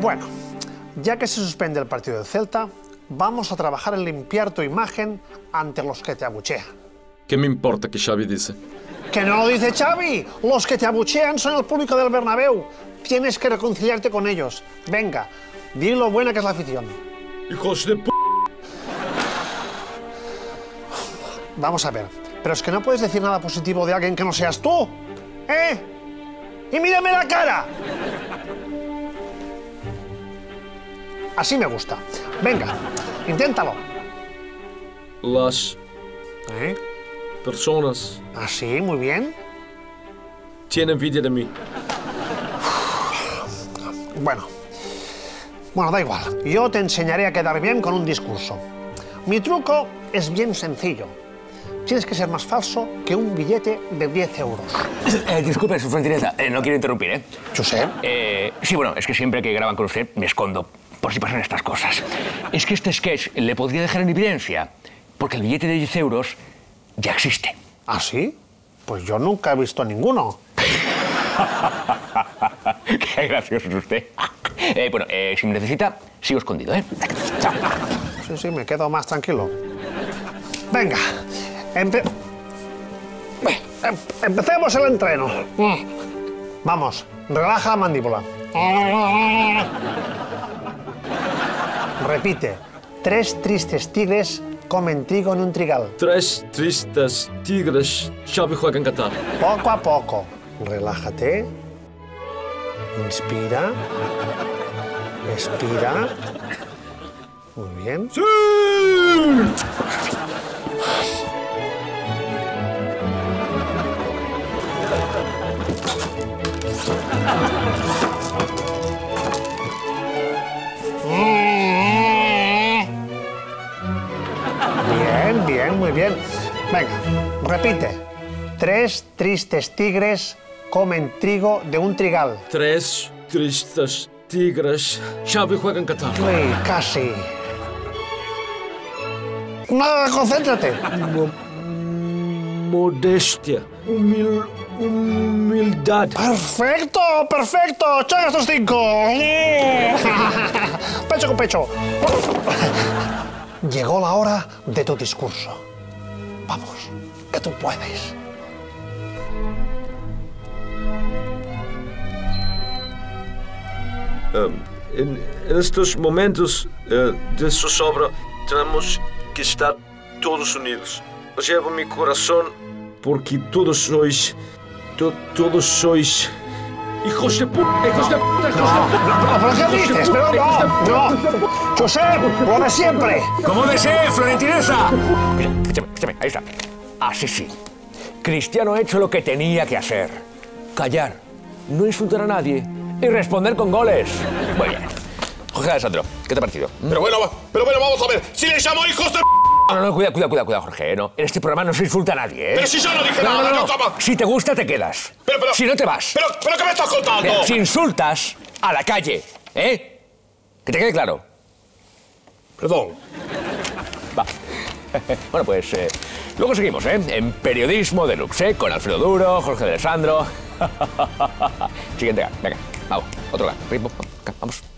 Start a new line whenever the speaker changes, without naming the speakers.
Bueno, ya que se suspende el partido del Celta, vamos a trabajar en limpiar tu imagen ante los que te abuchean.
¿Qué me importa que Xavi dice?
¡Que no lo dice Xavi! Los que te abuchean son el público del Bernabéu. Tienes que reconciliarte con ellos. Venga, di lo buena que es la afición.
Hijos de p...
Vamos a ver, pero es que no puedes decir nada positivo de alguien que no seas tú. ¿Eh? ¡Y mírame la cara! Así me gusta. Venga, inténtalo.
Las
¿Eh?
personas
Así, muy bien.
tienen envidia de mí.
Bueno, bueno, da igual. Yo te enseñaré a quedar bien con un discurso. Mi truco es bien sencillo. Tienes que ser más falso que un billete de 10 euros.
Eh, disculpe, su gentileza, eh, no quiero interrumpir, ¿eh?
Josep,
Eh, Sí, bueno, es que siempre que graban con usted me escondo por si pasan estas cosas. Es que este sketch le podría dejar en evidencia, porque el billete de 10 euros ya existe.
¿ah, sí? Pues yo nunca he visto ninguno.
Qué gracioso es usted. Eh, bueno, eh, si me necesita, sigo escondido, ¿eh? Chao.
Sí, sí, me quedo más tranquilo. Venga, empe- em- empecemos el entreno. Vamos, relaja la mandíbula. Repite, tres tristes tigres comen trigo en un trigal.
Tres tristes tigres. Xavi juega en Qatar.
Poco a poco. Relájate. Inspira. Expira. Muy bien. Bien, bien, muy bien. Venga, repite. Tres tristes tigres comen trigo de un trigal.
Tres tristes tigres. Xavi juega en Qatar.
Uy, casi. Nada, concéntrate.
Modestia. Humil... Humildad.
Perfecto, perfecto. Chaga estos cinco. Pecho con pecho. Llegó la hora de tu discurso. Vamos, que tú puedes.
En estos momentos eh, de zozobra tenemos que estar todos unidos. Os llevo mi corazón porque todos sois, to- todos sois hijos de puta, hijos de puta, hijos de puta.
Pero ¿qué dices? Pero no, no. Josep, lo de siempre.
¡Como desee, Florentinesa! Mira, escúchame, escúchame, ahí está. Así sí. Cristiano ha hecho lo que tenía que hacer. Callar, no insultar a nadie y responder con goles. Muy bien. Jorge Alessandro, ¿qué te ha parecido?
Pero bueno, pero bueno, vamos a ver. Si le llamo hijos de...
No, no, no, cuidado, cuidado, cuidado, cuidado, Jorge. ¿eh? No, en este programa no se insulta a nadie, ¿eh?
Pero si yo no dije
no,
nada,
no, no. Si te gusta, te quedas.
Pero, pero-
si no, te vas.
Pero, pero ¿qué me estás contando?
Mira, si insultas, a la calle, ¿eh? Que te quede claro.
Perdón.
Va. bueno, pues eh, luego seguimos, ¿eh? En Periodismo Deluxe, ¿eh? Con Alfredo Duro, Jorge de Alessandro. Siguiente, venga, vamos, otro, ritmo, vamos.